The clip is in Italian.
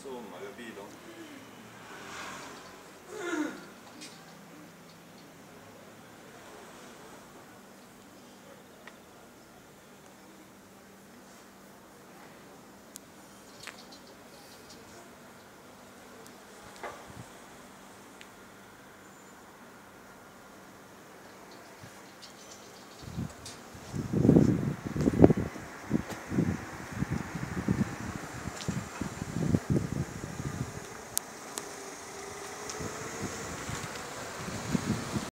insomma, capito?